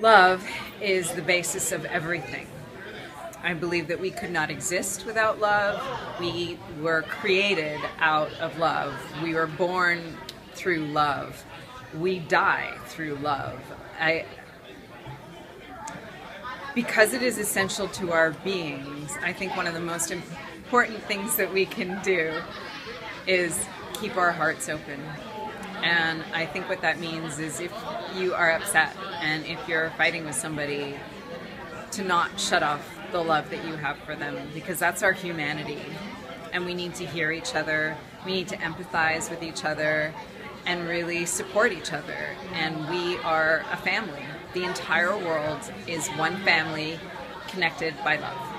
Love is the basis of everything. I believe that we could not exist without love. We were created out of love. We were born through love. We die through love. I, because it is essential to our beings, I think one of the most important things that we can do is keep our hearts open and I think what that means is if you are upset and if you're fighting with somebody, to not shut off the love that you have for them because that's our humanity. And we need to hear each other, we need to empathize with each other, and really support each other. And we are a family. The entire world is one family connected by love.